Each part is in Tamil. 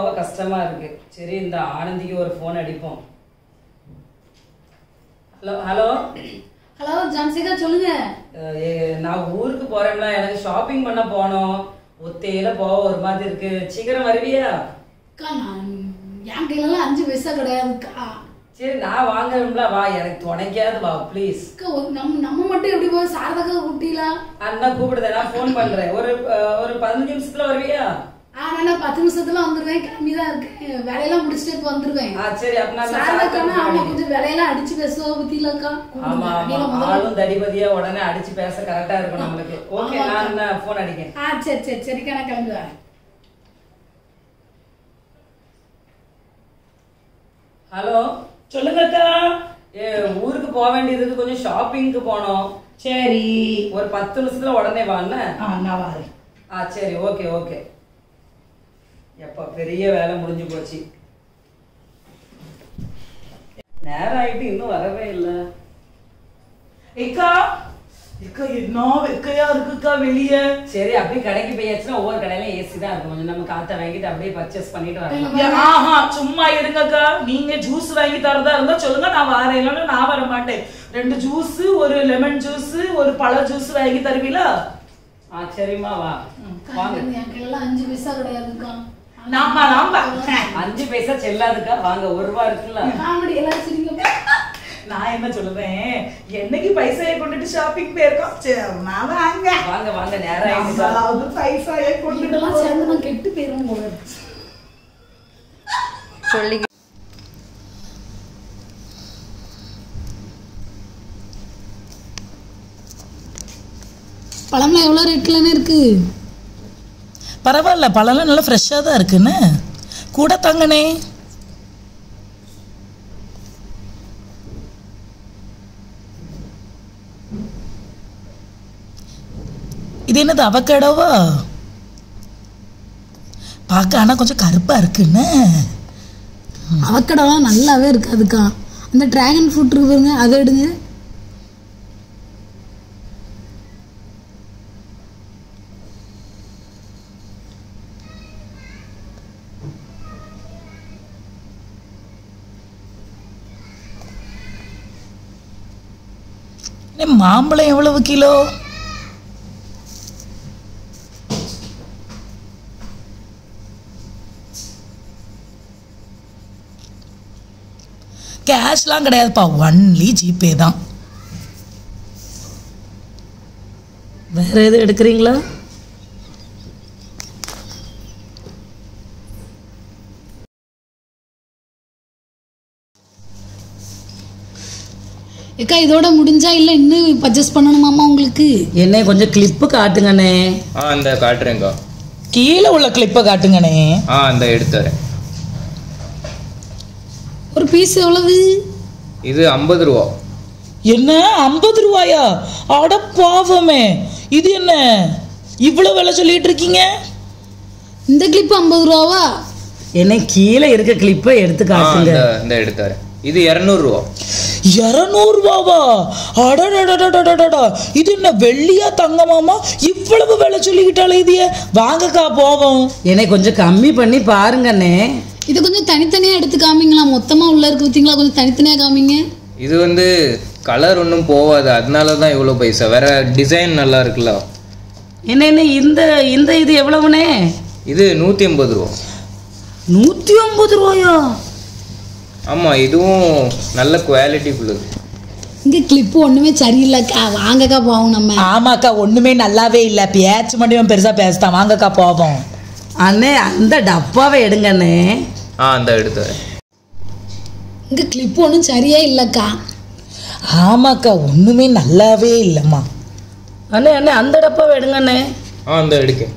போக கஷ்டமா இருக்கு. சரி இந்த ஆனந்திக்கு ஒரு ஃபோன் அடிப்போம். Hello hello? ஹலோ ஜான்சிகா சொல்லுங்க. நான் ஊருக்கு போறேன்ல. எனக்கு ஷாப்பிங் பண்ண போனோம். ஒத்தையில போக ஒரு மாதிரி இருக்கு. சீக்கிரம் வருவியா? என் கையிலலாம் அஞ்சு பைசா கிடையாதுக்கா. சரி நான் வாங்குறேன்ல வா எனக்கு துணைக்காது வா ப்ளீஸ் நம்ம நம்ம மட்டும் எப்படி போய் சாரதாக்கா கூட்டிலா அண்ணா கூப்பிடுதேன் நான் ஃபோன் பண்றேன். ஒரு ஒரு பதினஞ்சு நிமிஷத்துல வருவியா? ஆ நான் பத்து நிமிஷத்துல வந்துருவேன். கிளம்பி தான் இருக்கேன் வேலையெல்லாம் முடிச்சுட்டு இப்ப வந்துருவேன். ஆ சரி அப்ப நான் சாரதாக்கானா சாப்பிட்டு ஆமா கொஞ்சம் வேலையெல்லாம் அடிச்சு பேசுவா பத்தியிலக்கா ஆமா ஆளும் தடிபதியா உடனே அடிச்சு பேச கரெக்டா இருக்கும் நம்மளுக்கு. ஓகே நான் போன் அடிக்கேன் ஆ சரி சரி சரிக்கா நான் கிளம்பி வரேன். ஹலோ சொல்லுங்கக்கா. ஊருக்கு போக வேண்டியதுக்கு கொஞ்சம் ஷாப்பிங்க்கு போனோம். சரி. ஒரு பத்து நிமிஷத்துல உடனே வாங்க ஆ நான் வரேன். ஆ சரி ஓகே ஓகே எப்ப பெரிய வேலை முடிஞ்சு போச்சு. நேரம் ஆயிட்டு இன்னும் வரவே இல்லை. ஏக்கா ஏக்கா என்ன வெக்கையா இருக்குக்கா வெளியே? சரி அப்படியே கடைக்கு போயாச்சுன்னா ஒவ்வொரு கடையில ஏசி தான் இருக்கும். கொஞ்சம் நம்ம காத்த வாங்கிட்டு அப்படியே பர்ச்சேஸ் பண்ணிட்டு வரலாம். ஆஹா சும்மா இருங்கக்கா. நீங்க ஜூஸ் வாங்கி தரதா இருந்தா சொல்லுங்க. நான் வரேன். இல்லைன்னா நான் வர மாட்டேன் ரெண்டு ஜூஸ் ஒரு லெமன் ஜூஸ் ஒரு பழ ஜூஸ் வாங்கி தருவீங்களா? ஆ சரிம்மா வா. வாங்க. அஞ்சு பைசா கிடையாதுக்கா. நாம நாம அஞ்சு பைசா செல்லாதுக்கா. வாங்க ஒரு ரூபா இருக்குல்ல காமெடி எல்லாரும் சிரிங்க நான் என்ன சொல்லுவேன்? என்னைக்கு பைசாயை கொண்டுட்டு ஷாப்பிங் போயிருக்கோம்? நான் வாங்க. வாங்க வாங்க நேரம் நம்மளாவது பைசாயை கொண்டுட்டு இதெல்லாம் சேர்ந்து நான் கெட்டு போயிரும் போல. சொல்லி பழம்லாம் எவ்வளோ ரேட்லன்னு இருக்கு? பரவாயில்ல பழம்லாம் நல்லா ஃப்ரெஷ்ஷாக தான் இருக்குன்னு. கூட தாங்கண்ணே. இது என்னது அவக்கடவா பார்க்க ஆனால் கொஞ்சம் கருப்பாக இருக்குன்னு. அவக்கடலாம் நல்லாவே இருக்காதுக்கா. அந்த டிராகன் ஃப்ரூட் இருக்கு அதை எடுங்க. மாம்பழம் எவ்வளவு கிலோ? கேஷ்லாம் கிடையாதுப்பா. ஒன்லி ஜிபே தான். வேற எதுவும் எடுக்கிறீங்களா? ஏக்கா இதோட முடிஞ்சா இல்லை இன்னும் பர்ச்சேஸ் பண்ணணுமாமா உங்களுக்கு? என்ன கொஞ்சம் கிளிப்பு காட்டுங்கண்ணே. ஆ இந்த காட்டுறேங்க்கா கீழே உள்ள கிளிப்பை காட்டுங்கண்ணே. ஆ இந்த எடுத்து வரேன் ஒரு பீஸ் எவ்வளவு? இது ஐம்பது ரூபா. என்ன ஐம்பது ரூபாயா? அட பாவமே. இது என்ன? இவ்வளோ விலை சொல்லிட்டு இருக்கீங்க? இந்த கிளிப் ஐம்பது ரூபாவா? என்ன கீழே இருக்க கிளிப்பை எடுத்து காட்டுங்க. இந்த இந்த எடுத்து வரேன் இது இரநூறுவா இரநூறுவாவா? அடடடடடடடா இது என்ன வெள்ளியா தங்கமாமா? இவ்வளவு விலை சொல்லிக்கிட்டாலே இது வாங்கக்கா போவோம். என்னை கொஞ்சம் கம்மி பண்ணி பாருங்கண்ணே இது கொஞ்சம் தனித்தனியா எடுத்து காமிங்களா? மொத்தமா உள்ள இருக்கு பார்த்தீங்களா? கொஞ்சம் தனித்தனியா காமிங்க. இது வந்து கலர் ஒன்றும் போகாது அதனால தான் இவ்வளோ பைசா. வேற டிசைன் நல்லா இருக்குல்ல. என்ன என்ன இந்த இந்த இது எவ்வளவுண்ணே? இது நூற்றி ஐம்பது ரூபா. நூத்தி ஐம்பது ரூபாயா? ஆமாம் இதுவும் நல்ல குவாலிட்டி உள்ளது இங்க கிளிப்பு ஒண்ணுமே சரியில்லைக்கா வாங்கக்கா போவோம் நம்ம. ஆமாக்கா ஒண்ணுமே நல்லாவே இல்லை. பேச்சு மட்டும் பெருசா பேசுதான் வாங்கக்கா போவோம். அண்ணே அந்த டப்பாவை எடுங்கண்ணே. ஆ இந்த எடுத்து இங்க கிளிப்பு ஒன்றும் சரியா இல்லைக்கா. ஆமாக்கா ஒண்ணுமே நல்லாவே இல்லைம்மா. அண்ணே அண்ணே அந்த டப்பாவை எடுங்கண்ணே. ஆ இந்த எடுக்கேன்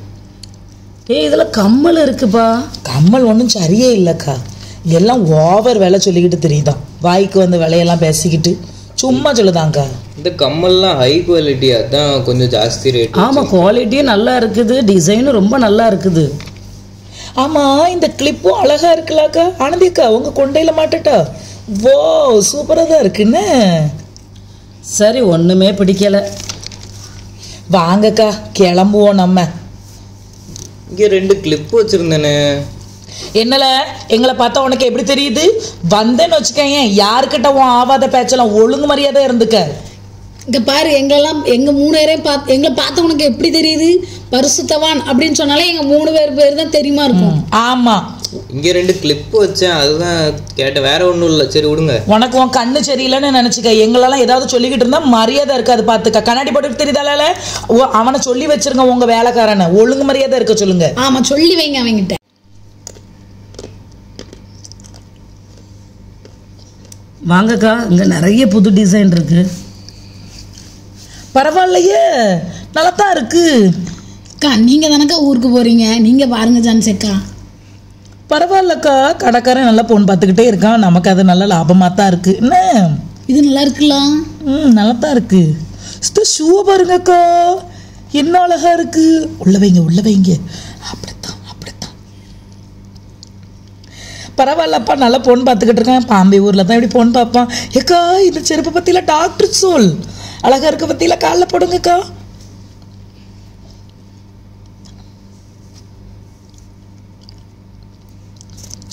ஏய் இதுல கம்மல் இருக்குப்பா. கம்மல் ஒன்றும் சரியே இல்லைக்கா. எல்லாம் ஓவர் விலை சொல்லிக்கிட்டு தெரியுதான் வாய்க்கு வந்து விலையெல்லாம் பேசிக்கிட்டு சும்மா சொல்லுதாங்க்கா இந்த கம்மல்லாம் ஹை குவாலிட்டி அதான் கொஞ்சம் ஜாஸ்தி ரேட் ஆமா குவாலிட்டியும் நல்லா இருக்குது டிசைனும் ரொம்ப நல்லா இருக்குது. ஆமா இந்த கிளிப்பும் அழகா இருக்குல்லக்கா ஆனந்திக்கா உங்க கொண்டையில மாட்டட்டா? ஓ சூப்பரா தான் இருக்குன்னு. சரி ஒண்ணுமே பிடிக்கல. வாங்கக்கா கிளம்புவோம் நம்ம. இங்கே ரெண்டு கிளிப் வச்சுருந்தேனே. என்னல? எங்களை பார்த்தா உனக்கு எப்படி தெரியுது? வந்தேன்னு வச்சுக்கேன் யாருக்கிட்ட உன் ஆவாத பேச்செல்லாம் ஒழுங்கு மரியாதை இருந்துக்க? இங்க பாரு எங்களெல்லாம் எங்க மூணு பேரையும் பார்த்து எங்களை பார்த்த உனக்கு எப்படி தெரியுது? பரிசுத்தவான் அப்படின்னு சொன்னாலே எங்க மூணு பேர் பேர் தான் தெரியுமா இருக்கும். ஆமா. இங்கே ரெண்டு கிளிப் வச்சேன் அதுதான் கேட்டேன். வேற ஒன்றும் இல்லை. சரி விடுங்க. உனக்கு உன் கண்ணு சரியில்லைன்னு நினைச்சுக்க. எங்களெல்லாம் ஏதாவது சொல்லிக்கிட்டு இருந்தா மரியாதை இருக்காது பார்த்துக்க. கண்ணாடி போட்டு தெரியுதால அவனை சொல்லி வச்சிருங்க உங்க வேலைக்காரனை. ஒழுங்கு மரியாதை இருக்க சொல்லுங்க. ஆமா சொல்லி வைங்க அவங்கிட்ட வாங்கக்கா இங்க நிறைய புது டிசைன் இருக்கு. பரவாயில்லையே நல்லா தான் இருக்கு. அக்கா நீங்க தானக்கா ஊருக்கு போறீங்க? நீங்க பாருங்க ஜான்சேக்கா பரவாயில்லக்கா கடைக்காரன் நல்லா பொண்ணு பார்த்துக்கிட்டே இருக்கான். நமக்கு அது நல்ல லாபமாக தான் இருக்கு. என்ன? இது நல்லா இருக்கலாம் ம் நல்லா தான் இருக்கு. சிஸ்டர் ஷூவை பாருங்கக்கா. என்ன அழகா இருக்கு. உள்ள வைங்க உள்ள வைங்க. பரவாயில்லப்பா நல்லா பொண்ணு பார்த்துக்கிட்டு இருக்கேன். பாம்பே ஊரில் தான் இப்படி பொண்ணு பார்ப்பான். ஏக்கா இந்த செருப்பு பற்றியில் டாக்டர் சொல். அழகா இருக்க பற்றியில் காலில் போடுங்கக்கா.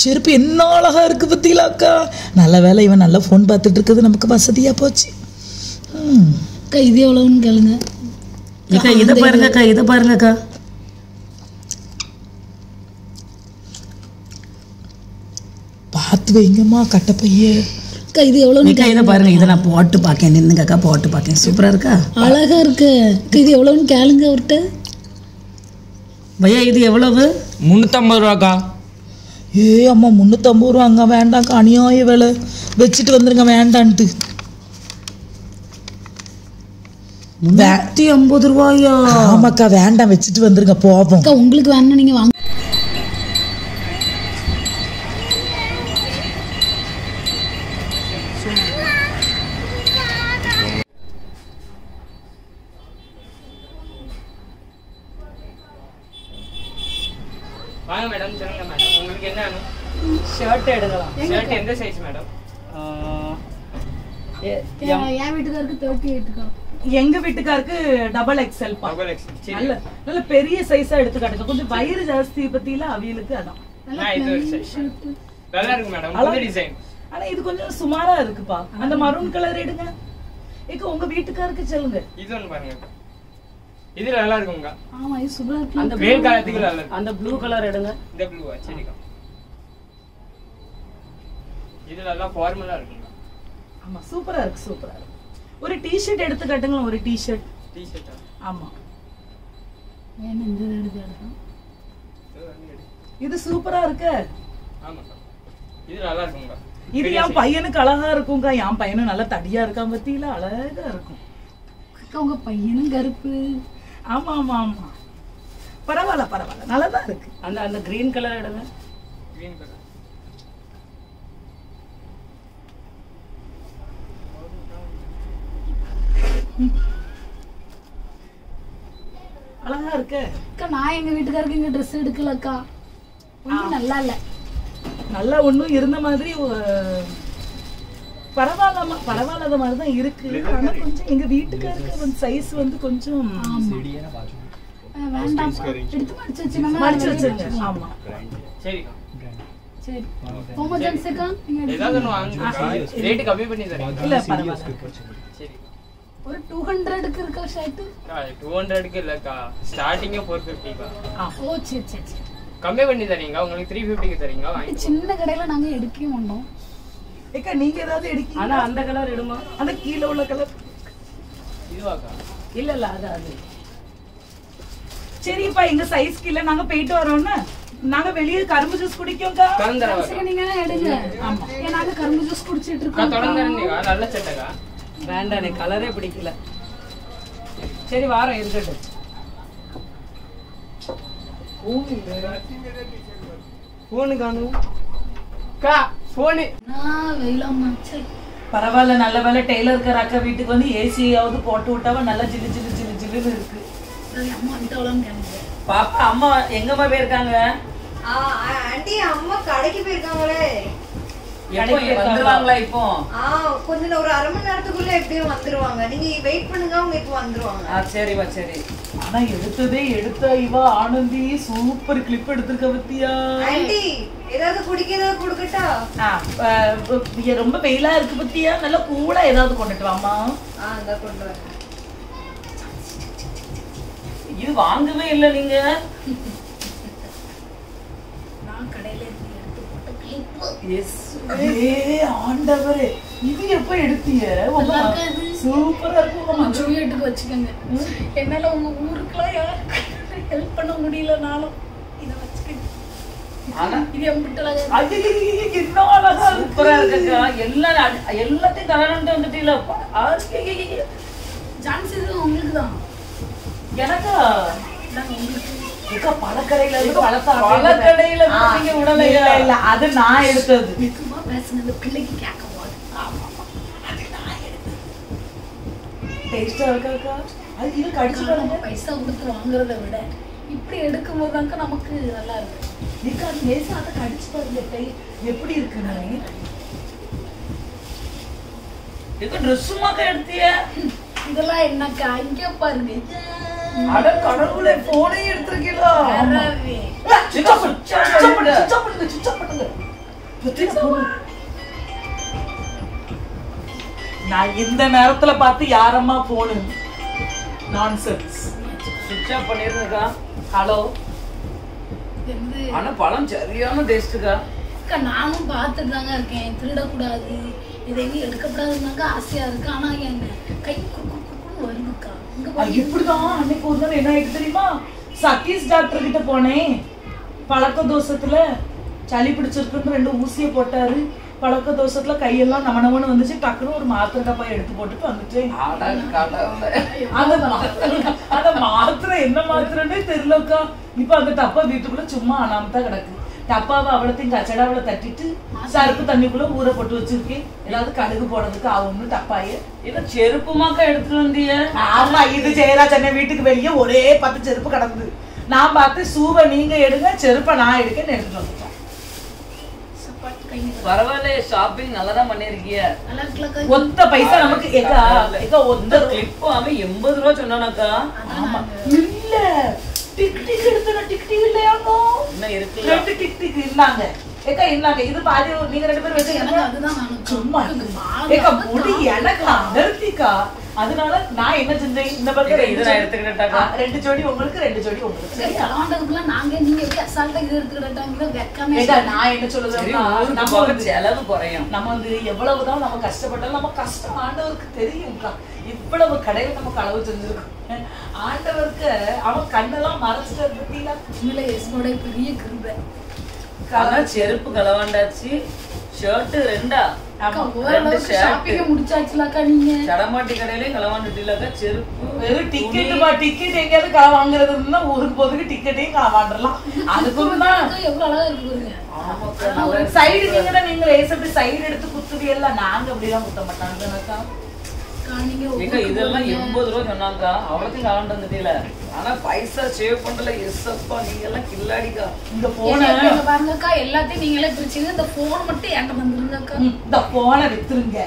செருப்பு என்ன அழகா இருக்கு பத்தியிலாக்கா நல்ல வேலை இவன் நல்லா ஃபோன் பார்த்துட்டு இருக்குது. நமக்கு வசதியா போச்சு. அக்கா இது எவ்வளவுன்னு கேளுங்க. அக்கா இதை பாருங்கக்கா இதை பாருங்கக்கா. பார்த்து வைங்கம்மா கட்டப்பைய அக்கா இது எவ்வளவுன்னு அக்கா இதை பாருங்க. இதை நான் போட்டு பார்க்கேன். நின்னுங்கக்கா போட்டு பார்க்கேன். சூப்பரா இருக்கா? அழகா இருக்கு. அக்கா இது எவ்வளவுன்னு கேளுங்க அவர்கிட்ட. பையா இது எவ்வளவு? முந்நூற்றம்பது ரூபாக்கா. ஏ அம்மா முந்நூற்றம்பது ரூபாங்க வேண்டாம்க்கா. அநியாய வேலை. வச்சுட்டு வந்துருங்க வேண்டான்ட்டு. முன்னூத்தி ஐம்பது ரூபாயா? ஆமாக்கா வேண்டாம். வச்சுட்டு வந்துருங்க போவோம். அக்கா உங்களுக்கு வேணும் நீங்க வாங்க மேடம் சொல்லுங்க மேடம் உங்களுக்கு என்ன வேணும் ஷர்ட் எடுக்கலாம் ஷர்ட் எந்த சைஸ் மேடம் என் வீட்டுக்காருக்கு தேர்ட்டி எயிட்டுக்கா எங்க வீட்டுக்காருக்கு டபுள் எக்ஸ்எல் நல்ல நல்ல பெரிய சைஸா எடுத்து காட்டுங்க. கொஞ்சம் வயிறு ஜாஸ்தி பத்தியில அவியலுக்கு அதான். நல்லா இருக்கு மேடம் டிசைன் ஆனா இது கொஞ்சம் சுமாரா இருக்குப்பா. அந்த மரூன் கலர் எடுங்க. ஏக்க உங்க வீட்டுக்காருக்கு சொல்லுங்க. இது ஒன்று பாருங்க. இது நல்லா இருக்குங்க ஆமா இது சூப்பரா இருக்கு. அந்த வெயில் காலத்துக்கு நல்லா இருக்கும் அந்த ப்ளூ கலர் எடுங்க. இந்த ப்ளூவா சரிக்கா. இது நல்லா ஃபார்மலா இருக்குங்க. ஆமா சூப்பரா இருக்கு சூப்பரா இருக்கு. ஒரு டி-ஷர்ட் எடுத்து காட்டுங்களேன் ஒரு டி-ஷர்ட் டிஷர்ட்டா ஆமா. வேணும் இந்த இது எடுத்து எடுக்கலாம் இது சூப்பரா இருக்கு. இது நல்லா இருக்குங்க இது என் பையனுக்கு அழகா இருக்கும்க்கா. என் பையனும் நல்லா தடியா இருக்கான் பத்தியில அழகா இருக்கும். உங்க பையனும் கருப்பு. ஆமா ஆமா ஆமா. பரவாயில்ல பரவாயில்ல. நல்லாதான் இருக்கு. அந்த அந்த கிரீன் கலர் எடுங்க. கிரீன் கலர் அழகா இருக்கு. அக்கா நான் எங்க வீட்டுக்காருக்கு இங்க ட்ரெஸ் எடுக்கல அக்கா ஒண்ணும் நல்லா இல்ல. நல்லா ஒண்ணும் இருந்த மாதிரி பரவாயில்லாம பரவாயில்லாத மாதிரி தான் இருக்கு ஆனா கொஞ்சம் எங்க வீட்டுக்காருக்கு சைஸ் வந்து கொஞ்சம் வேண்டாம். எடுத்து மடிச்சு வச்சுக்கோங்க மடிச்சு வச்சிருங்க. ஆமா. சரி. ஜென்ஸுக்கா? நீங்க வாங்க ரேட்டு கம்மி பண்ணி தரீங்க இல்ல பரவாயில்ல. சரி ஒரு டூ ஹண்ட்ரடுக்கு இருக்கா ஷர்ட் டூ ஹண்ட்ரடுக்கு இல்லைக்கா. ஸ்டார்டிங்கே ஃபோர் ஃபிஃப்டிக்கா ஓ சரி சரி சரி. கம்மி பண்ணி தரீங்க உங்களுக்கு த்ரீ ஃபிஃப்டிக்கு தரீங்க சின்ன கடையில நாங்க எடுக்கவே மாட்டோம். ஏக்கா நீங்க ஏதாவது எடுக்கீங்க ஆனா அந்த கலர் எடுமா? அந்த கீழே உள்ள கலர் இதுவாக்கா? இல்ல இல்ல அது அது. சரிப்பா எங்க சைஸ்க்கு இல்ல. நாங்க போயிட்டு வரோம்னு நாங்க வெளியே கரும்பு ஜூஸ் குடிக்கோம்க்கா. நீங்க எடுங்க. ஆமா. நாங்க கரும்பு ஜூஸ் குடிச்சிட்டு இருக்கோம் தொடர்ந்துருந்தீங்க நல்ல சட்டக்கா வேண்டாம் எனக்கு கலரே பிடிக்கல. சரி வாரம் இருக்கட்டும். ஃபோனு காணும் பரவாயில்ல நல்ல வேலை டெய்லர் இருக்கிற அக்கா வீட்டுக்கு வந்து ஏசியாவது போட்டு விட்டாவ? நல்லா ஜில்லு ஜில்லு ஜில்லு ஜில்லுன்னு இருக்கு. பாப்பா அம்மா எங்கம்மா போயிருக்காங்க? ஆ, ஆண்டி அம்மா கடைக்கு போயிருக்காங்களே. இப்போ? ஆ கொஞ்ச நேரம் ஒரு அரை மணி நேரத்துக்குள்ள எப்படியும் வந்துருவாங்க. நீங்க வெயிட் பண்ணுங்க அவங்க இப்போ வந்துருவாங்க. ஆ சரிம்மா சரி. ஆனா எடுத்ததே எடுத்த இவ ஆனந்தி சூப்பர் கிளிப் எடுத்திருக்க பத்தியா? ஆண்டி ஏதாவது குடிக்க ஏதாவது கொடுக்கட்டா? ரொம்ப வெயிலா இருக்கு பத்தியா? நல்லா கூலா ஏதாவது கொண்டுட்டு வாமா ஆ இந்த கொண்டு வரேன் இது வாங்கவே இல்லை நீங்க நான் கடையில இருந்து எடுத்து போட்ட கிளிப்பு ஏ ஆண்டவரே இது எப்ப எடுத்தீங்க. சூப்பரா இருக்கு உங்க மகள். ஜூலியட்டுக்கு வச்சுக்கோங்க என்னால உங்க ஊருக்குலாம் யாருக்கும் ஹெல்ப் பண்ண முடியலனாலும் இதை வச்சுக்கோங்க. சூப்பரா இருக்குக்கா எல்லாம் அடி- எல்லாத்தையும் கலந்துட்டு வந்துட்டீங்களா. ஜான்சி உங்களுக்கு தான் எனக்கா உங்களுக்கு அது நான் எடுத்தது. பிள்ளைக்கு கேட்க டேஸ்டா இருக்காக்கா அது இது கடிச்சு பைசா கொடுத்து வாங்குறத விட இப்படி எடுக்கும் போதுதாங்க நமக்கு நல்லா இருக்கு ஏக்கா அது அதை கடிச்சு பாருங்க டே- எப்படி இருக்குன்னு? இது ட்ரெஸ்ஸுமாக்கா எடுத்திய? இதெல்லாம் என்னக்கா? இங்க பாருங்க. அட கடவுளே போனே எடுத்திருக்கீங்களா? பண்ணுங்க பண்ணுங்க நான் இந்த நேரத்துல பார்த்து யாரம்மா போனு நான்சென்ஸ் சுவிட்ச் ஆஃப் பண்ணிருக்கா ஹலோ ஆனா பழம் சரியான டேஸ்ட்டுக்கா அக்கா நானும் பார்த்துட்டு தாங்க இருக்கேன். திருடக்கூடாது. இதை எங்கேயும் எடுக்கப்படாதுன்னாங்க ஆசையா இருக்கு. ஆனா என்ன? கை இப்படிதான். அன்னைக்கு ஒரு நாள் என்ன ஆயிட்டு தெரியுமா? சதீஷ் டாக்டர் கிட்ட போனேன். பழக்க தோஷத்துல சளி பிடிச்சிருக்குன்னு ரெண்டு ஊசியை போட்டாரு. பழக்க தோஷத்துல கையெல்லாம் நம்ம நமன்னு வந்துச்சு. டக்குன்னு ஒரு மாத்திரை டப்பா எடுத்து போட்டுட்டு வந்துட்டேன். அந்த மாத்திரை என்ன மாத்திரைன்னே தெரியலக்கா. இப்ப அந்த டப்பா வீட்டுக்குள்ள சும்மா அனாமத்தா கிடக்கு. டப்பாவை அவ்வளத்தையும் கச்சடாவில தட்டிட்டு சருப்பு தண்ணிக்குள்ள ஊற போட்டு வச்சிருக்கேன் ஏதாவது கடுகு போடுறதுக்கு ஆகும்னு டப்பாயே. இது செருப்புமாக்கா எடுத்துட்டு வந்திய? ஆமா இது ஜெயராஜ் அண்ணன் வீட்டுக்கு வெளியே ஒரே பத்து செருப்பு கிடக்குது. நான் பார்த்து சூவை நீங்க எடுங்க செருப்பை நான் எடுக்கன்னு எடுத்துட்டு வந்துட்டேன். பரவாயில்ல ஷாப்பிங் நல்லா தான் பண்ணிருக்கிய ஒத்த பைசா நமக்கு எக்கா இந்த ஒத்த கிளிப்பு அவன் எண்பது ரூபா சொன்னானாக்கா? ஆமா. இல்ல. டிக் டிக் எடுத்துன டிக் டிக் இல்லையாங்கோ இன்னும் ரெண்டு டிக் டிக் இருந்தாங்க ஏக்கா இருந்தாங்க இது பாதி நீங்க ரெண்டு பேரும் எனக்கு வச்சுக்கோங்க அதுதான் சும்மா இருக்கு. ஏக்கா முடி எனக்கு அடர்த்திக்கா. அதனால நான் என்ன செஞ்சேன் இந்த பக்கம் இது ரெண்டு. ஆ, ரெண்டு ஜோடி உங்களுக்கு ரெண்டு ஜோடி உங்களுக்கு. சரி, சரியா கலவாண்டதுக்குள்ள நாங்க நீங்க எப்படி அசால்ட்டா இது எடுத்துக்கிட்டாங்க வெக்காம நான் என்ன சொல்லுதுன்னா நம்ம வந்து செலவு குறையும். நம்ம வந்து எவ்வளவுதான் நம்ம கஷ்டப்பட்டாலும் நம்ம கஷ்டம் ஆண்டவருக்கு தெரியும்க்கா இவ்வளவு கடையில நம்ம களவு செஞ்சிருக்கோம். ஆண்டவருக்கு அவன் கண்ணெல்லாம் மறைச்சிட்டு இருந்தீங்களா உண்மையில எஸ்னோட பெரிய கிருபை. செருப்பு களவாண்டாச்சு. ஷர்ட் ரெண்டா? சடமாட்டி கடையிலயும் களவாண்டுட்டீங்களாக்கா செருப்பு வெறும் டிக்கெட் டிக்கெட் எங்கேயாவது களை வாங்குறது இருந்தா ஊருக்கு போறதுக்கு டிக்கெட்டையும் களை வாண்டலாம் அதுக்கும் தான் எவ்வளவு அழகா இருக்கு சைடு நீங்க தான் நீங்க லேஸ் அப்படி சைடு எடுத்து குத்துவீல்ல நாங்க அப்படிலாம் குத்த மாட்டாங்க இதெல்லாம். எண்பது ரூபா சொன்னாங்கக்கா. அவ்வளோத்தையும் கலண்டு வந்துட்டீல. ஆனா பைசா சேவ் பண்ணல எஸ் அப்பா நீங்க எல்லாம் கில்லாடிக்கா இந்த போனை பாருங்கக்கா எல்லாத்தையும் நீங்களே பிரிச்சுங்க இந்த போன் மட்டும் என்கிட்ட வந்துருங்கக்கா. இந்த போனை வித்துருங்க.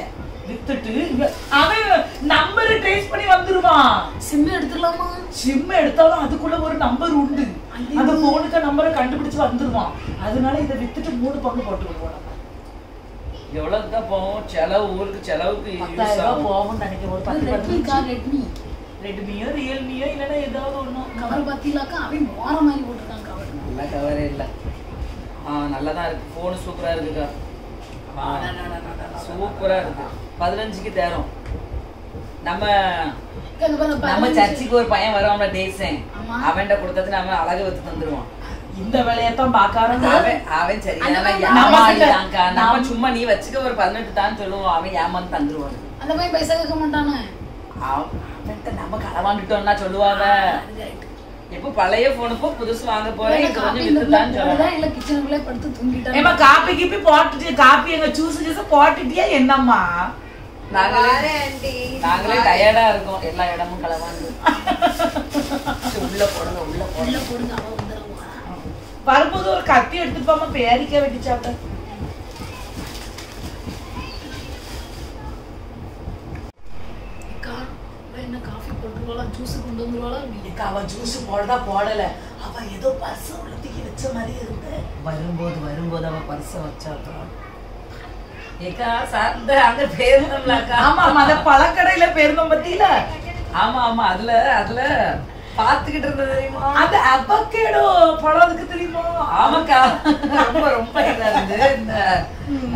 வித்துட்டு அவன் நம்பர் ட்ரேஸ் பண்ணி வந்துருவான். சிம் எடுத்துடலாமா? சிம் எடுத்தாலும் அதுக்குள்ள ஒரு நம்பர் உண்டு. அந்த போனுக்கு நம்பரை கண்டுபிடிச்சு வந்துருவான். அதனால இதை வித்துட்டு மூணு பங்கு போட்டுக்க போனோம் எவ்வளவுக்கா போவோம் செலவு ஊருக்கு செலவுக்கு போகும்னு நினைக்கிறேன் ஒரு பத்து ரெட்மி ரெட்மியோ ரியல்மியோ இல்லைன்னா ஏதாவது ஒண்ணும் கவர் பாத்தீங்களாக்கா அவன் மோர மாதிரி போட்டிருக்கான் கவர் நல்ல கவரே இல்ல. ஆ நல்லதா இருக்கு. போன் சூப்பரா இருக்குக்கா. ஆ, சூப்பரா இருக்கு. பதினஞ்சுக்கு தேரும். நம்ம நம்ம. சர்ச்சுக்கு ஒரு பையன் வருவான்ல டேசன். அவன்கிட்ட கொடுத்தது நம்ம அழகு வச்சு தந்துருவான். இந்த வேலையத்தான் பாக்காரங்க அவன் அவன் சரியான மாதிரி ஏமாளிதான்க்கா. நம்ம நம்ம- சும்மா நீ வச்சுக்க ஒரு பதினெட்டு தான் சொல்லுவோம். அவன் ஏமாந்து தந்துருவான். அந்த பையன் பைசா கேட்க மாட்டானே? நம்ம களவாண்டுட்டோம்னா சொல்லுவாங்க. எப்போ பழைய போனுப்போ புதுசு வாங்க போறேன் இல்ல, கிச்சனுக்குள்ளே படுத்து தூங்கிட்டான் ஏமா காப்பி கீப்பி போட்டுட்டு காப்பி எங்க ஜூஸ் ஜூஸ் போட்டுட்டியா என்னம்மா? நாங்களே நாங்களே டயர்டா இருக்கோம். எல்லா இடமும் களவாண்டு சரி, உள்ள போடுங்க உள்ள உள்ள போடுங்க போடுங்க அவ வந்துடுவா வரும்போது ஒரு கத்தி எடுத்துட்டு போமா பேரிக்காய் வெட்டி சாப்பிட்டேன் வருவாளா ஜூஸ் கொண்டு வந்துருவாளா அப்படி இன்னைக்கு அவ ஜூஸ் போடதா போடல. அவ ஏதோ பர்ஸ் உள்ள தூக்கி வச்ச மாதிரி இருந்து வரும்போது வரும்போது அவ பரிசை வச்சாக்கா ஏக்கா சார் இந்த அங்க பேருந்தோம்லாக்கா ஆமா ஆமா அந்த பழக்கடையில பேருந்தோம் பத்தியில. ஆமா ஆமா அதுல அதுல பாத்துக்கிட்டு இருந்தது தெரியுமா? அந்த அவகேடோ பழம் இருக்கு தெரியுமா? ஆமாக்கா. ரொம்ப ரொம்ப இதா இருந்து இந்த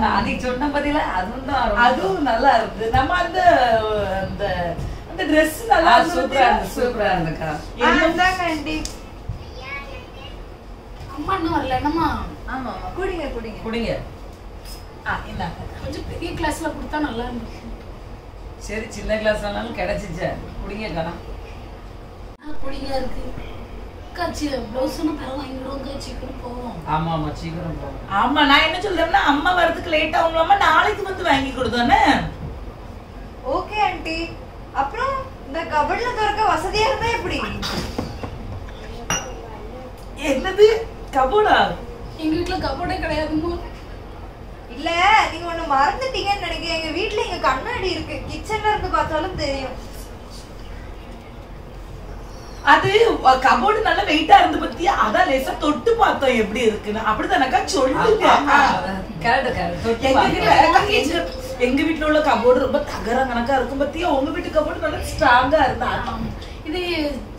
அன்னைக்கு சொன்ன பாத்தீங்களா அதுவும் தான் அதுவும் நல்லா இருக்கு நம்ம அந்த அந்த அந்த ட்ரெஸ் நல்லா சூப்பரா இருந்து சூப்பரா இருந்துக்கா ஆ, இந்தாங்க ஆண்டி அம்மா இன்னும் வரல என்னம்மா ஆமா ஆமா குடிங்க குடிங்க குடிங்க ஆ, இந்தாங்க. கொஞ்சம் பெரிய கிளாஸ்ல கொடுத்தா நல்லா இருந்துச்சு சரி சின்ன கிளாஸ் ஆனாலும் கிடைச்சிச்சே குடிங்கக்கா ஆ, பொடியா இருக்கு ஆமா ஆமா சீக்கிரம் போங்க ஆமா நான் என்ன சொல்றேன்னா அம்மா வரதுக்கு லேட் ஆகுங்களாமா நாளைக்கு வந்து வாங்கி கொடுத்தானே ஓகே ஆண்டி அப்புறம் இந்த கபட்ல திறக்க வசதியா இருந்தா எப்படி? என்னது? கபோடா எங்க வீட்டுல கபோர்டே கிடையாதுமா இல்ல நீங்க ஒண்ணு மறந்துட்டீங்கன்னு நினைக்கிறேன். எங்க வீட்ல இங்க கண்ணாடி இருக்கு. கிச்சன்ல இருந்து பார்த்தாலும் தெரியும். அது கபோர்டு நல்ல வெயிட்டா இருந்து பத்தியா? அதான் லேசா தொட்டு பார்த்தோம் எப்படி இருக்குன்னு. அப்படிதானக்கா சொல்லுங்க. Correct correct. தொட்டு எங்க வீட்ல உள்ள கபோர்டு ரொம்ப தகர கணக்கா இருக்கும் பத்தியா? உங்க வீட்டு கபோர்டு நல்லா ஸ்ட்ராங்கா இருந்தா. இது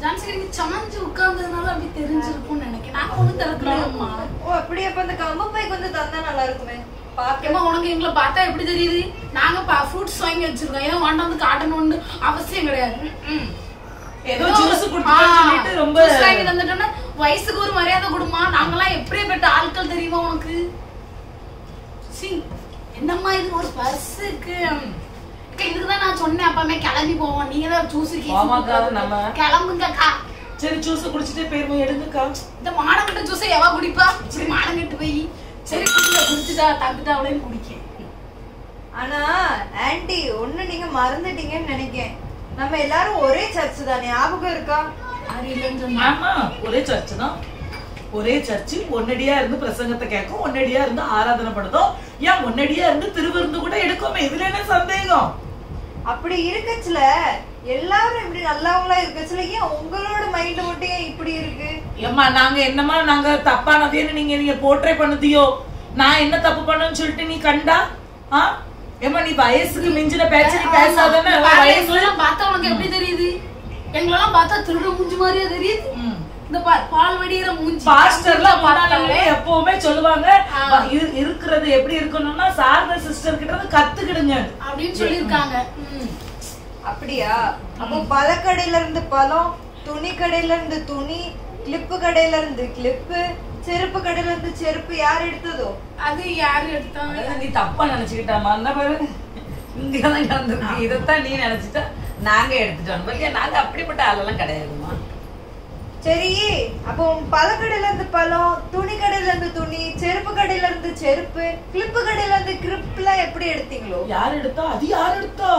ஜான்சகரிக்கு சாஞ்சு உட்கார்ந்ததுனால அப்படி தெரிஞ்சிருக்கும்னு நினைக்கிறேன். நாங்க ஒண்ணும் திறக்கலையம்மா ஓ அப்படி அப்ப அந்த கம்பு கொஞ்சம் தந்தா நல்லா இருக்குமே? பாக்க ஏமா உனக்கு எங்களை பார்த்தா எப்படி தெரியுது? நாங்க ஃப்ரூட்ஸ் வாங்கி வச்சிருக்கோம். ஏதோ வாண்ட வந்து காட்டணும்னு அவசியம் கிடையாது. ஏதோ ஜூஸ் சொல்லிட்டு ரொம்ப வாங்கி தந்துட்டோன்னா வயசுக்கு ஒரு மரியாதை கொடுமா? நாங்கெல்லாம் எப்படிப்பட்ட ஆட்கள் தெரியுமா உனக்கு? சி என்னம்மா இது? ஒரு பர்ஸுக்கு இதுக்குதான் நான் சொன்னேன். அப்பமே கிளம்பி போவோம் நீங்க தான் நம்ம- கிளம்புங்கக்கா. சரி ஜூஸ் குடிச்சிட்டு போயிருவோம் எடுங்கக்கா. இந்த மானங்கட்ட ஜூஸை எவா குடிப்பா? இப்படி மானங்கட்டு போய். சரி குடிக்க குடிச்சுட்டா தந்துட்டா அவளையும் குடிக்க ஆனா ஆன்ட்டி ஒண்ணு நீங்க மறந்துட்டீங்கன்னு நினைக்கிறேன் நம்ம எல்லாரும் ஒரே சர்ச் தான்? ஞாபகம் இருக்கா? ஒரே சர்ச் தான். ஒரே சர்ச்சு ஒன்னடியா இருந்து பிரசங்கத்தை கேட்கும் ஒன்னடியா இருந்து ஆராதனை பண்ணுதோம். ஏன் ஒன்னடியா இருந்து திருவிருந்து கூட எடுக்கோமே? இதுல என்ன சந்தேகம்? அப்படி இருக்கச்சுல எல்லாரும் இப்படி நல்லவங்களா இருக்கச்சுல ஏன் உங்களோட மைண்ட் மட்டும் ஏன் இப்படி இருக்கு? ஏம்மா நாங்க என்னமா நாங்க தப்பானதேன்னு நீங்க நீங்க போர்ட்ரே பண்ணுதியோ? நான் என்ன தப்பு பண்ணேன்னு சொல்லிட்டு நீ கண்டா? ஆ? ஏம்மா நீ வயசுக்கு மிஞ்சின பேச்ச நீ பேசாதானே? இந்த பாரு, வயசு எங்களெல்லாம் பார்த்தா உனக்கு எப்படி தெரியுது? எங்களெல்லாம் பார்த்தா திருட மூஞ்சி மாதிரியே தெரியுது? ம். இந்த பா- பால் வடிகிற மூஞ்சி. பாஸ்டர்லாம் பார்த்தாலே எப்பவுமே சொல்லுவாங்க இருக்கிறது எப்படி இருக்கணும்னா சாரத சிஸ்டர் கிட்ட இருந்து கத்துக்கிடுங்க. அப்படின்னு சொல்லியிருக்காங்க. ம். அப்படியா? அப்போ பழக்கடையில இருந்து பழம் துணி கடையில இருந்து துணி கிளிப்பு கடையில இருந்து கிளிப்பு செருப்பு கடையில இருந்து செருப்பு யார் எடுத்ததோ? அது யாரு எடுத்தாங்க? நீ தப்பா நினைச்சுக்கிட்டாமா என்ன பாரு இங்கதான் நடந்திருக்கு. இதைத்தான் நீ நினைச்சிட்டா. நாங்க எடுத்துட்டோம். பாத்தியா நாங்க அப்படிப்பட்ட ஆளெல்லாம் கிடையாதுமா சரி அப்போ பழக்கடையில இருந்து பழம் துணி கடையில இருந்து துணி செருப்பு கடையில இருந்து செருப்பு கிளிப்பு கடையில இருந்து கிளிப்லாம் எப்படி எடுத்தீங்களோ? யார் எடுத்தா? அது யார் எடுத்தா?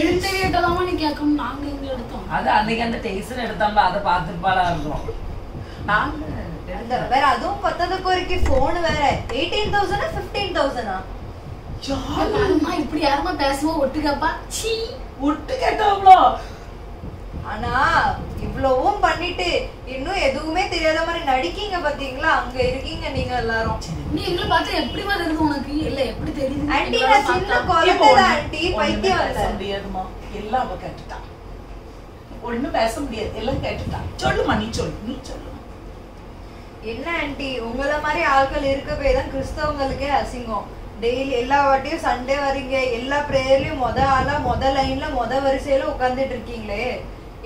எடுத்த வீட்டதாம நீ கேட்கணும். நாங்க எங்க எடுத்தோம்? அது அன்னைக்கு அந்த டெய்சன் எடுத்தாம்பா அதை பார்த்துருப்பாளா இருக்கும். நாங்க வேற அதுவும் பத்ததுக்கு வரைக்கும் போன் வேற. எயிட்டீன் தௌசண்ட் பிப்டீன் தௌசண்டா யார்? யாரும்மா இப்படி யாருமா பேசுவோம் ஒட்டுக்காப்பா சீ. ஒட்டு கேட்டாங்களோ ஆனா இவ்வளவும் பண்ணிட்டு இன்னும் எதுவுமே தெரியாத மாதிரி நடிக்கீங்க பாத்தீங்களா? அங்க இருக்கீங்க நீங்க எல்லாரும். நீ எங்களை பார்த்து எப்படிமா தெரியுது உனக்கு? இல்ல எப்படி தெரியுது? ஆன்ட்டி எங்களை நான் சின்ன குழந்தை ஒண்ணு- ஆன்ட்டி ஒண்ணுமே பைத்தியம் இல்ல முடியாதுமா எல்லாம் அவ கேட்டுட்டா. ஒண்ணும் பேச முடியாது. எல்லாம் கேட்டுட்டா. சொல்லுமா நீ சொல்லு. நீ சொல்லு. என்ன ஆன்ட்டி உங்கள மாதிரி ஆட்கள் இருக்க போய் தான் கிறிஸ்தவங்களுக்கே அசிங்கம். டெய்லி எல்லா வாட்டியும் சண்டே வரீங்க. எல்லா ப்ரேயர்லயும் மொத ஆளா மொத லைன்ல மொத வரிசையில உட்கார்ந்துட்டு இருக்கீங்களே.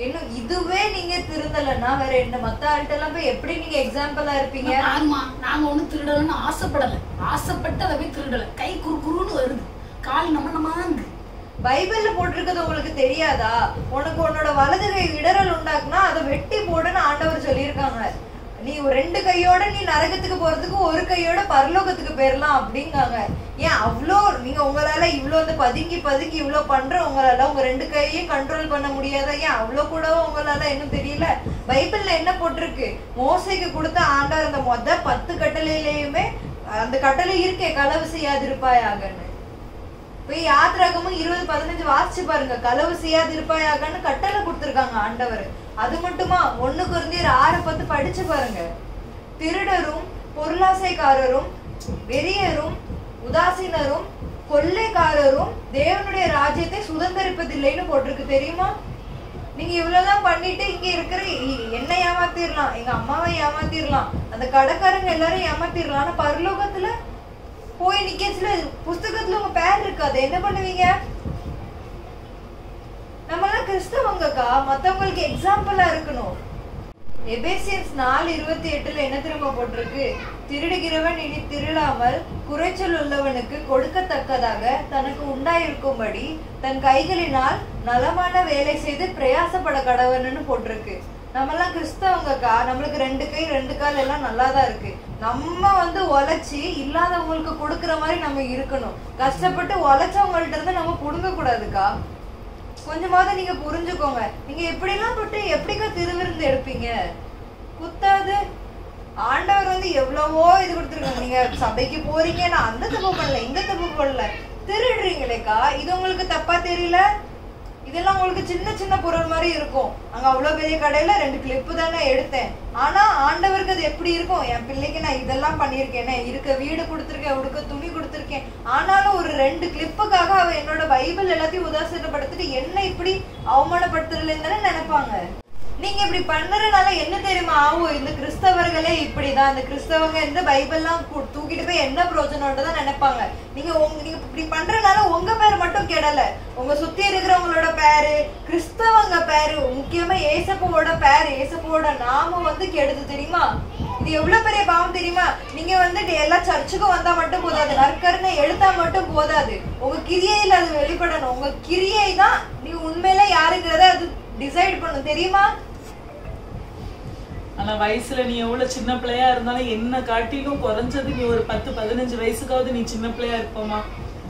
இன்னும் இதுவே நீங்க திருந்தலன்னா வேற என்ன மத்த ஆள்கிட்ட போய் எப்படி நீங்க எக்ஸாம்பிளா இருப்பீங்க? பாரும்மா நாங்க ஒண்ணு திருடணும்னு ஆசைப்படல. ஆசைப்பட்டு அதை போய் திருடல. கை குறு குறுன்னு வருது. கால் நம்ம நம்ம பைபிள்ல போட்டிருக்கிறது உங்களுக்கு தெரியாதா? உனக்கு உன்னோட வலது கை இடரல் உண்டாக்குனா அதை வெட்டி போடுன்னு ஆண்டவர் சொல்லியிருக்காங்க. நீ ஒரு ரெண்டு கையோட நீ நரகத்துக்கு போறதுக்கு ஒரு கையோட பரலோகத்துக்கு போயிடலாம் அப்படிங்காங்க. ஏன் அவ்வளோ நீங்க உங்களால இவ்வளோ வந்து பதுங்கி பதுங்கி இவ்வளோ பண்ற உங்களால உங்க ரெண்டு கையையும் கண்ட்ரோல் பண்ண முடியாத? ஏன் அவ்வளோ கூடவோ உங்களால? இன்னும் தெரியல. பைபிள்ல என்ன போட்டிருக்கு? மோசைக்கு கொடுத்த ஆண்டா இருந்த மொத பத்து கட்டளையிலயுமே அந்த கட்டளை இருக்கே களவு செய்யாதிருப்பாயாகன்னு. போய் யாத்திராகமும் இருபது பதினஞ்சு வாசிச்சு பாருங்க. களவு செய்யாதிருப்பாயாகன்னு கட்டளை கொடுத்துருக்காங்க ஆண்டவர். அது மட்டுமா? ஒண்ணு குருந்தியர் ஆறு பத்து படிச்சு பாருங்க. திருடரும் பொருளாசைக்காரரும் வெறியரும் உதாசீனரும் கொள்ளைக்காரரும் தேவனுடைய ராஜ்யத்தை சுதந்திரிப்பதில்லைன்னு போட்டிருக்கு. தெரியுமா? நீங்க இவ்வளவுதான் பண்ணிட்டு இங்க இருக்கிற இ- என்ன ஏமாத்திரலாம். எங்க அம்மாவை ஏமாத்திரலாம். அந்த கடைக்காரங்க எல்லாரும் ஏமாத்திரலாம் ஆனா பரலோகத்துல போய் நிக்கச்சுல புஸ்தகத்துல உங்க பேர் இருக்காது. என்ன பண்ணுவீங்க? நம்மளாம் கிறிஸ்தவங்கக்கா மற்றவங்களுக்கு எக்ஸாம்பிளாக இருக்கணும். எபேசியன்ஸ் நாலு இருபத்தி எட்டுல என்ன திரும்ப போட்டிருக்கு? திருடுகிறவன் இனி திருடாமல் குறைச்சல் உள்ளவனுக்கு கொடுக்கத்தக்கதாக தனக்கு உண்டாயிருக்கும்படி தன் கைகளினால் நலமான வேலை செய்து பிரயாசப்பட கடவன்னு போட்டிருக்கு. நம்மலாம் கிறிஸ்தவங்கக்கா நம்மளுக்கு ரெண்டு கை ரெண்டு கால் எல்லாம் நல்லா தான் இருக்கு. நம்ம வந்து உழைச்சி இல்லாதவங்களுக்கு கொடுக்குற மாதிரி நம்ம இருக்கணும். கஷ்டப்பட்டு உழைச்சவங்கள்ட்ட இருந்து நம்ம புடுங்க கூடாதுக்கா கொஞ்சமாவது நீங்க புரிஞ்சுக்கோங்க. நீங்க எப்படிலாம் போட்டு எப்படிக்கா திருவிருந்து எடுப்பீங்க? குத்தாது. ஆண்டவர் வந்து எவ்வளவோ இது கொடுத்துருக்காங்க நீங்க சபைக்கு போறீங்க. நான் அந்த தப்பு பண்ணல இந்த தப்பு பண்ணல. திருடுறீங்களேக்கா. இது உங்களுக்கு தப்பா தெரியல? இதெல்லாம் உங்களுக்கு சின்ன சின்ன பொருள் மாதிரி இருக்கும். அங்க அவ்வளவு பெரிய கடையில ரெண்டு கிளிப்பு தானே எடுத்தேன். ஆனா ஆண்டவருக்கு அது எப்படி இருக்கும்? என் பிள்ளைக்கு நான் இதெல்லாம் பண்ணியிருக்கேனே. இருக்க வீடு கொடுத்துருக்கேன் உடுக்க துணி கொடுத்துருக்கேன். ஆனாலும் ஒரு ரெண்டு கிளிப்புக்காக அவ என்னோட பைபிள் எல்லாத்தையும் உதாசீனப்படுத்திட்டு என்ன இப்படி அவமானப்படுத்துறதுல தானே நினைப்பாங்க. நீங்க இப்படி பண்றதுனால என்ன தெரியுமா? ஆகும் இந்த கிறிஸ்தவர்களே இப்படிதான். இந்த கிறிஸ்தவங்க இந்த பைபிள்லாம் தூக்கிட்டு போய் என்ன பிரயோஜனம்னு தான் நினைப்பாங்க. நீங்க உங்க நீங்க இப்படி பண்றதுனால உங்க பேர் மட்டும் கெடல. உங்க சுத்தி இருக்கிறவங்களோட பேரு கிறிஸ்தவங்க பேரு முக்கியமா ஏசப்போட பேரு ஏசப்போட நாம வந்து கெடுது தெரியுமா? இது எவ்வளவு பெரிய பாவம் தெரியுமா? நீங்க வந்துட்டு எல்லா சர்ச்சுக்கும் வந்தா மட்டும் போதாது நற்கருணை எடுத்தா மட்டும் போதாது. உங்க கிரியையில அது வெளிப்படணும். உங்க கிரியை தான் நீ உண்மையில யாருங்கிறத அது டிசைட் பண்ணும். தெரியுமா? ஆனா வயசுல நீ எவ்வளவு சின்ன பிள்ளையா இருந்தாலும் என்ன காட்டிலும் குறைஞ்சது நீ ஒரு பத்து பதினஞ்சு வயசுக்காவது நீ சின்ன பிள்ளையா இருப்போமா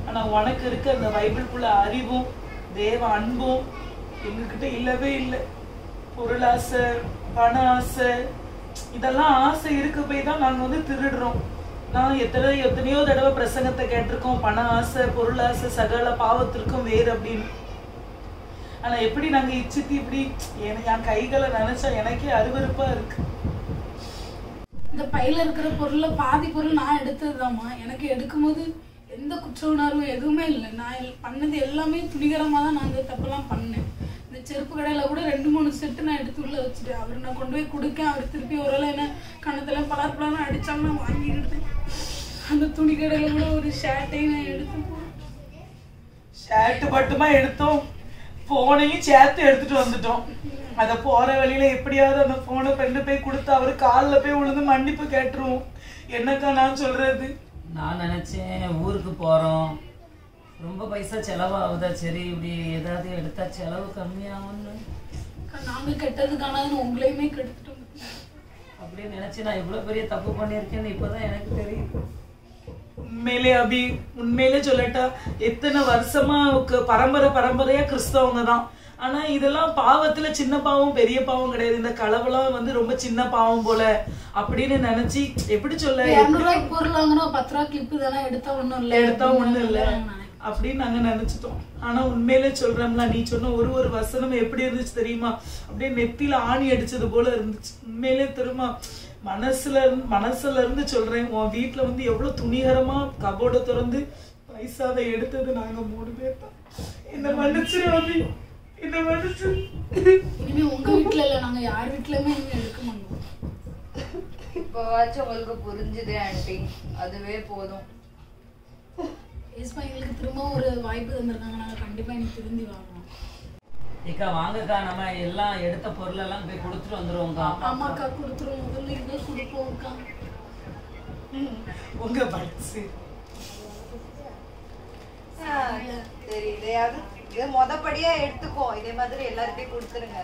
ஆனா உனக்கு இருக்க அந்த பைபிள்குள்ள அறிவும் தேவ அன்பும் எங்ககிட்ட இல்லவே இல்லை. பொருளாசை பண ஆசை இதெல்லாம் ஆசை இருக்க போய் தான் நாங்க வந்து திருடுறோம். நான் எத்தனை எத்தனையோ தடவை பிரசங்கத்தை கேட்டிருக்கோம். பண ஆசை பொருள் ஆசை சகல பாவத்திற்கும் வேறு அப்படின்னு. ஆனா எப்படி நாங்க இச்சித்து இப்படி என் கைகளை நினைச்சா எனக்கே அருவருப்பா இருக்கு. இந்த பையில இருக்கிற பொருள்ல பாதி பொருள் நான் எடுத்ததுதாம்மா. எனக்கு எடுக்கும்போது எந்த குற்ற உணர்வும் எதுவுமே இல்லை. நான் பண்ணது எல்லாமே துணிகரமா தான் நான் இந்த தப்பெல்லாம் பண்ணேன். இந்த செருப்பு கடையில கூட ரெண்டு மூணு செட்டு நான் எடுத்து உள்ள வச்சுட்டேன். அவர் நான் கொண்டு போய் கொடுக்கேன். அவர் திருப்பி ஒரு என்ன கணத்துல பலார் பலாரும் அடிச்சாலும் நான் வாங்கிக்கிட்டேன் அந்த துணி கடையில கூட ஒரு ஷர்ட்டையும் நான் எடுத்து. ஷர்ட் மட்டுமா எடுத்தோம்? போனையும் சேர்த்து எடுத்துட்டு வந்துட்டோம். அத போற வழியில எப்படியாவது அந்த போனை கொண்டு போய் கொடுத்து அவரு காலில் போய் விழுந்து மன்னிப்பு கேட்டுருவோம். என்னக்கா நான் சொல்றது? நான் நினைச்சேன் ஊருக்கு போறோம். ரொம்ப பைசா செலவாகுதா? சரி இப்படி ஏதாவது எடுத்தா செலவு கம்மியாகும்னு. நாங்க கெட்டது காணாதுன்னு உங்களையுமே கெடுத்துட்டோம். அப்படின்னு நினைச்சு நான் இவ்வளவு பெரிய தப்பு பண்ணியிருக்கேன்னு இப்பதான் எனக்கு தெரியுது. உண்மையிலே அபி உண்மையிலே சொல்லட்டா எத்தனை வருஷமா பரம்பரை பரம்பரையா கிறிஸ்தவங்க தான். ஆனா இதெல்லாம் பாவத்துல சின்ன பாவம் பெரிய பாவம் கிடையாது. இந்த களவெல்லாம் வந்து ரொம்ப சின்ன பாவம் போல அப்படின்னு நினைச்சு எப்படி சொல்ல இரநூறு ரூபாய்க்கு பொருள் வாங்குறோம் பத்து ரூபா கிளிப்பு தானே எடுத்தா ஒண்ணும் இல்ல. எடுத்தா ஒண்ணும் இல்ல. அப்படின்னு நாங்க நினைச்சிட்டோம். ஆனா உண்மையிலே சொல்றோம்ல நீ சொன்ன ஒரு ஒரு வசனம் எப்படி இருந்துச்சு தெரியுமா? அப்படியே நெத்தியில ஆணி அடிச்சது போல இருந்துச்சு. உண்மையிலே தெரியுமா? மனசுல இருந்து மனசுல இருந்து சொல்றேன் உன் வீட்டுல வந்து எவ்வளவு துணிகரமா கபோர்டை திறந்து பைசாவை எடுத்தது நாங்க மூணு பேர் தான். என்ன மன்னிச்சிரு அபி என்ன மன்னிச்சிரு இனிமே உங்க வீட்ல இல்ல நாங்க யார் வீட்லயுமே இனிமே எடுக்க மாட்டோம். இப்பவாச்சும் உங்களுக்கு புரிஞ்சுது ஆண்டி. அதுவே போதும். ஏஸ்பா எங்களுக்கு திரும்ப ஒரு வாய்ப்பு தந்திருக்காங்க. நாங்க கண்டிப்பா எனக்கு திரும்பி வாங்கணும் ஏக்கா வாங்கக்கா நம்ம எல்லாம் எடுத்த பொருளெல்லாம் போய் கொடுத்துட்டு வந்துருவோம்க்கா. ஆமாக்கா கொடுத்துருவோம். முதல்ல இதை கொடுப்போம்க்கா. உங்க பட்ஸு சரி இதையாவது இதை மொதப்படியா எடுத்துக்கோ. இதே மாதிரி எல்லார்ட்டையும் கொடுத்துருங்க.